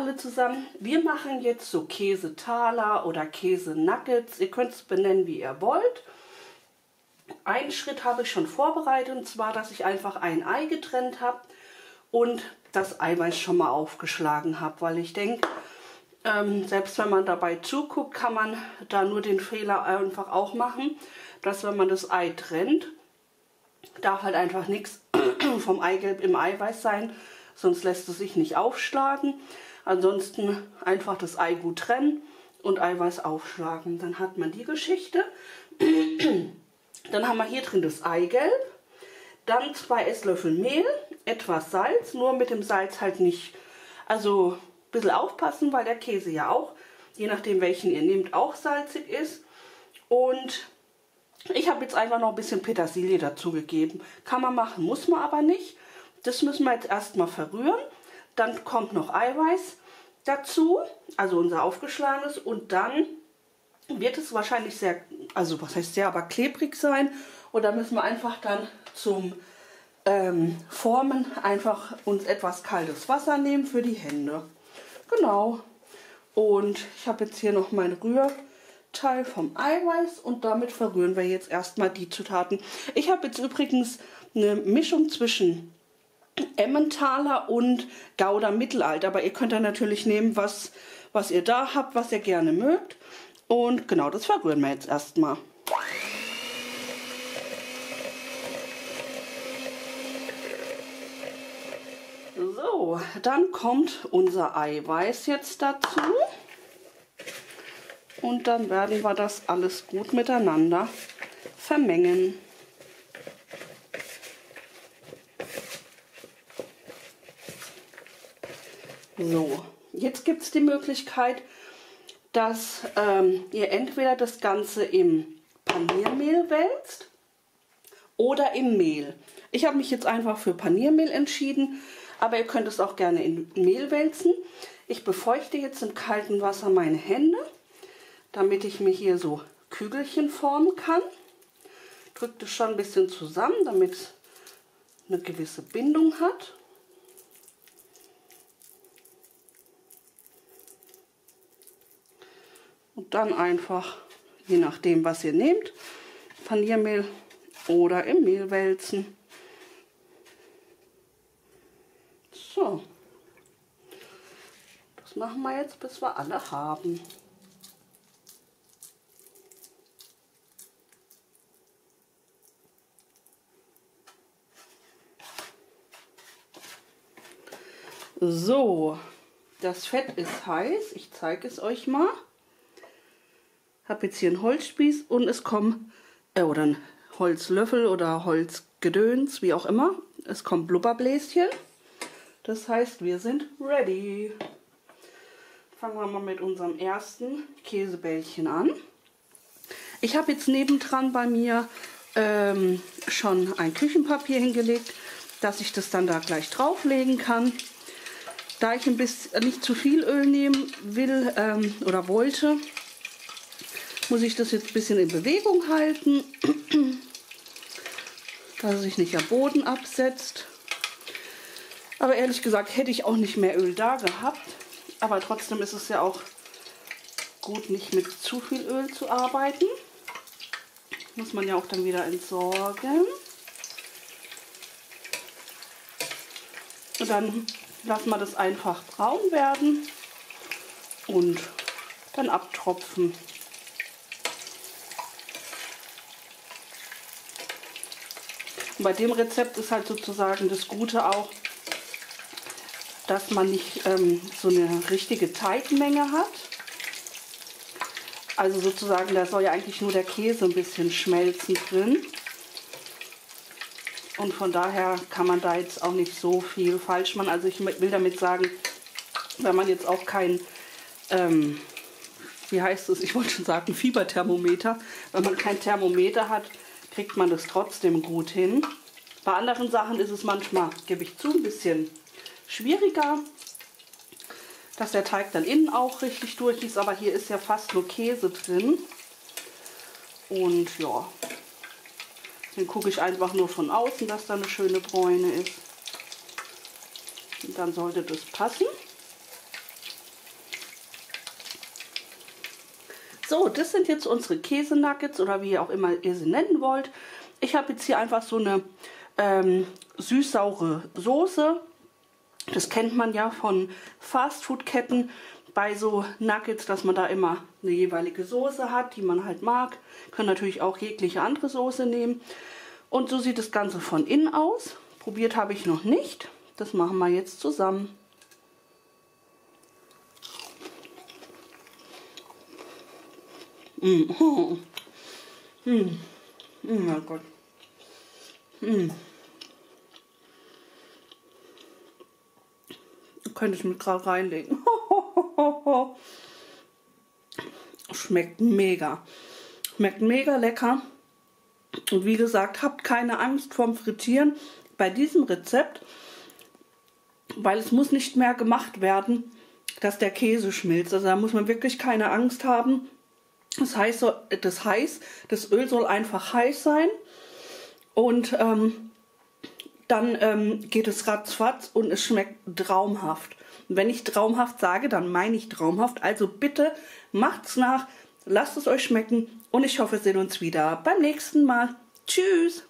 alle zusammen. Wir machen jetzt so Käsetaler oder Käse-Nuggets. Ihr könnt es benennen, wie ihr wollt. Einen Schritt habe ich schon vorbereitet und zwar, dass ich einfach ein Ei getrennt habe und das Eiweiß schon mal aufgeschlagen habe, weil ich denke, ähm, selbst wenn man dabei zuguckt, kann man da nur den Fehler einfach auch machen, dass wenn man das Ei trennt, darf halt einfach nichts vom Eigelb im Eiweiß sein, sonst lässt es sich nicht aufschlagen. Ansonsten einfach das Ei gut trennen und Eiweiß aufschlagen. Dann hat man die Geschichte. Dann haben wir hier drin das Eigelb, dann zwei Esslöffel Mehl, etwas Salz, nur mit dem Salz halt nicht, also ein bisschen aufpassen, weil der Käse ja auch, je nachdem welchen ihr nehmt, auch salzig ist. Und ich habe jetzt einfach noch ein bisschen Petersilie dazu gegeben. Kann man machen, muss man aber nicht. Das müssen wir jetzt erstmal verrühren. Dann kommt noch Eiweiß dazu, also unser aufgeschlagenes. Und dann wird es wahrscheinlich sehr, also was heißt sehr, aber klebrig sein. Und da müssen wir einfach dann zum ähm, Formen einfach uns etwas kaltes Wasser nehmen für die Hände. Genau. Und ich habe jetzt hier noch mein Rührteil vom Eiweiß und damit verrühren wir jetzt erstmal die Zutaten. Ich habe jetzt übrigens eine Mischung zwischen Emmentaler und Gouda Mittelalter, aber ihr könnt da natürlich nehmen, was, was ihr da habt, was ihr gerne mögt. Und genau, das verrühren wir jetzt erstmal. So, dann kommt unser Eiweiß jetzt dazu. Und dann werden wir das alles gut miteinander vermengen. So, jetzt gibt es die Möglichkeit, dass ähm, ihr entweder das Ganze im Paniermehl wälzt oder im Mehl. Ich habe mich jetzt einfach für Paniermehl entschieden, aber ihr könnt es auch gerne in Mehl wälzen. Ich befeuchte jetzt im kalten Wasser meine Hände, damit ich mir hier so Kügelchen formen kann. Drückt es schon ein bisschen zusammen, damit es eine gewisse Bindung hat. Und dann einfach, je nachdem was ihr nehmt, Paniermehl oder im Mehl wälzen. So. Das machen wir jetzt, bis wir alle haben. So, das Fett ist heiß. Ich zeige es euch mal habe jetzt hier einen Holzspieß und es kommen, äh, oder ein Holzlöffel oder Holzgedöns, wie auch immer. Es kommt Blubberbläschen. Das heißt, wir sind ready. Fangen wir mal mit unserem ersten Käsebällchen an. Ich habe jetzt nebendran bei mir ähm, schon ein Küchenpapier hingelegt, dass ich das dann da gleich drauflegen kann. Da ich ein bisschen nicht zu viel Öl nehmen will ähm, oder wollte, muss ich das jetzt ein bisschen in Bewegung halten, dass sich nicht der Boden absetzt. Aber ehrlich gesagt hätte ich auch nicht mehr Öl da gehabt. Aber trotzdem ist es ja auch gut, nicht mit zu viel Öl zu arbeiten. Muss man ja auch dann wieder entsorgen. Und dann lassen wir das einfach braun werden und dann abtropfen. Und bei dem Rezept ist halt sozusagen das Gute auch, dass man nicht ähm, so eine richtige Teigmenge hat. Also sozusagen, da soll ja eigentlich nur der Käse ein bisschen schmelzen drin. Und von daher kann man da jetzt auch nicht so viel falsch machen. Also ich will damit sagen, wenn man jetzt auch kein, ähm, wie heißt es, ich wollte schon sagen Fieberthermometer, wenn man kein Thermometer hat, kriegt man das trotzdem gut hin. Bei anderen Sachen ist es manchmal, gebe ich zu, ein bisschen schwieriger, dass der Teig dann innen auch richtig durch ist. Aber hier ist ja fast nur Käse drin. Und ja, den gucke ich einfach nur von außen, dass da eine schöne Bräune ist. Und dann sollte das passen. So, das sind jetzt unsere Käsenuggets oder wie ihr auch immer ihr sie nennen wollt. Ich habe jetzt hier einfach so eine ähm, süß-saure Soße. Das kennt man ja von Fastfood-Ketten bei so Nuggets, dass man da immer eine jeweilige Soße hat, die man halt mag. Können natürlich auch jegliche andere Soße nehmen. Und so sieht das Ganze von innen aus. Probiert habe ich noch nicht. Das machen wir jetzt zusammen. Mmh. Oh mein Gott. Mmh. Könnte ich mit gerade reinlegen. Schmeckt mega. Schmeckt mega lecker. Und wie gesagt, habt keine Angst vorm Frittieren bei diesem Rezept, weil es muss nicht mehr gemacht werden, dass der Käse schmilzt. Also da muss man wirklich keine Angst haben. Das heißt, das heißt, das Öl soll einfach heiß sein und ähm, dann ähm, geht es ratzfatz und es schmeckt traumhaft. Und wenn ich traumhaft sage, dann meine ich traumhaft. Also bitte macht's nach, lasst es euch schmecken und ich hoffe, wir sehen uns wieder beim nächsten Mal. Tschüss!